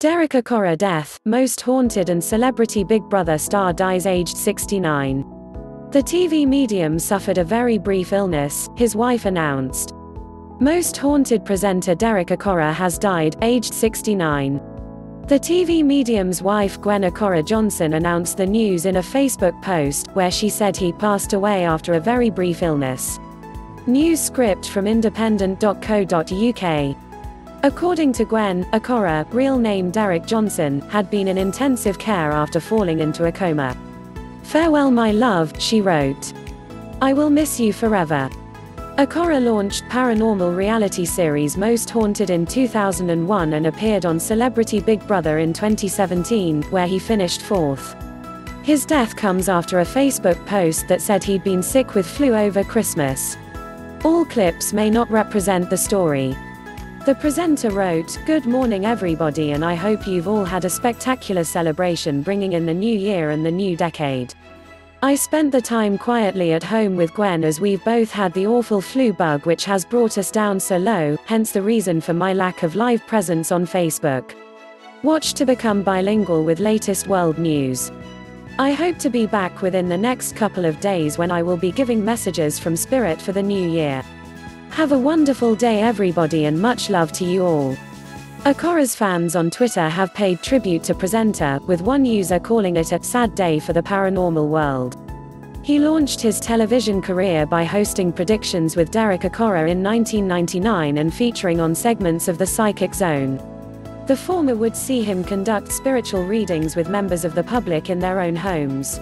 Derek Acorah death, most haunted and celebrity Big Brother star dies aged 69. The TV medium suffered a very brief illness, his wife announced. Most haunted presenter Derek Acorah has died, aged 69. The TV medium's wife Gwen Acorah Johnson announced the news in a Facebook post, where she said he passed away after a very brief illness. News script from independent.co.uk. According to Gwen, Acorah, real name Derek Johnson, had been in intensive care after falling into a coma. Farewell my love, she wrote. I will miss you forever. Acorah launched paranormal reality series Most Haunted in 2001 and appeared on Celebrity Big Brother in 2017, where he finished fourth. His death comes after a Facebook post that said he'd been sick with flu over Christmas. All clips may not represent the story. The presenter wrote, Good morning everybody and I hope you've all had a spectacular celebration bringing in the new year and the new decade. I spent the time quietly at home with Gwen as we've both had the awful flu bug which has brought us down so low, hence the reason for my lack of live presence on Facebook. Watch to become bilingual with latest world news. I hope to be back within the next couple of days when I will be giving messages from Spirit for the new year. Have a wonderful day, everybody, and much love to you all. Acorah's fans on Twitter have paid tribute to presenter, with one user calling it a sad day for the paranormal world. He launched his television career by hosting predictions with Derek Acorah in 1999 and featuring on segments of The Psychic Zone. The former would see him conduct spiritual readings with members of the public in their own homes.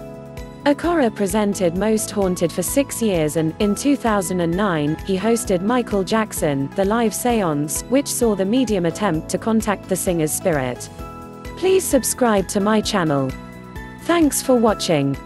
Acorah presented Most Haunted for six years and, in 2009, he hosted Michael Jackson, The Live Seance, which saw the medium attempt to contact the singer's spirit. Please subscribe to my channel. Thanks for watching.